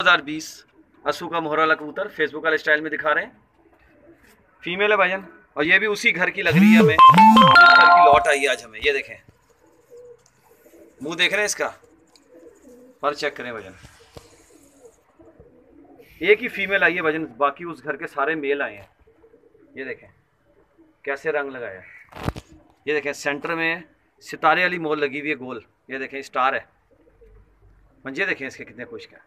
2020 असू का मोहराला कबूतर फेसबुक वाले स्टाइल में दिखा रहे हैं। फीमेल है भाईजान और ये भी उसी घर की लग रही है हमें। घर की लौट आई आज हमें। ये देखें। मुँह देख रहे हैं इसका? पर चेक करें वज़न एक ही फीमेल आई है वज़न बाकी उस घर के सारे मेल आए हैं। ये देखें। कैसे रंग लगाया ये देखें सेंटर में सितारे वाली मोल लगी हुई है गोल। ये देखें स्टार है। मंजे देखें इसके कितने खुश क्या।